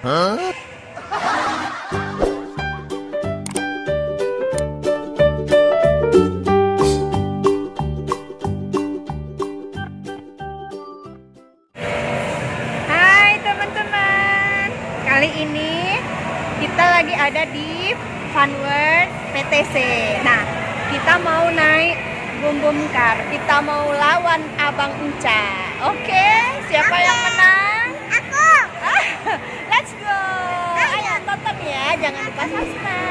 Hai teman-teman. Kali ini kita lagi ada di Fun World PTC. Nah, kita mau naik bumbum kar. Kita mau lawan Abang Unca. Oke, siapa yang jangan lupa subscribe.